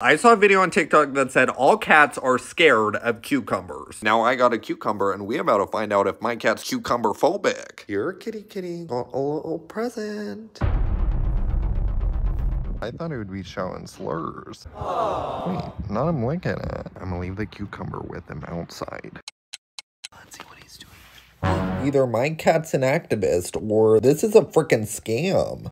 I saw a video on TikTok that said all cats are scared of cucumbers. Now I got a cucumber and we about to find out if my cat's cucumber phobic. Here, kitty kitty, got a little present. I thought it would be showing slurs. Wait, not him licking it. I'm gonna leave the cucumber with him outside. Let's see what he's doing. Either my cat's an activist or this is a freaking scam.